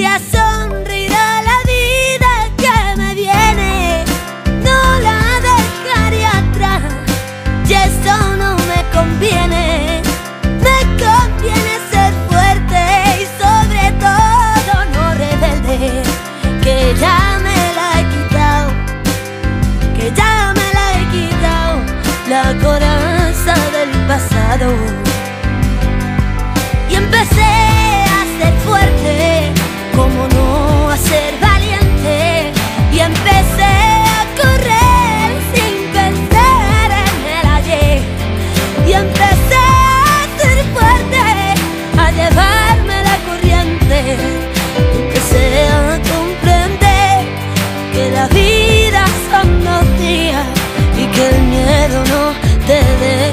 y a a la vida que me viene. No la dejaré atrás y esto no me conviene. Me conviene ser fuerte y sobre todo no rebelde, que ya me la he quitado, que ya me la he quitado. La la vida son dos días y que el miedo no te dé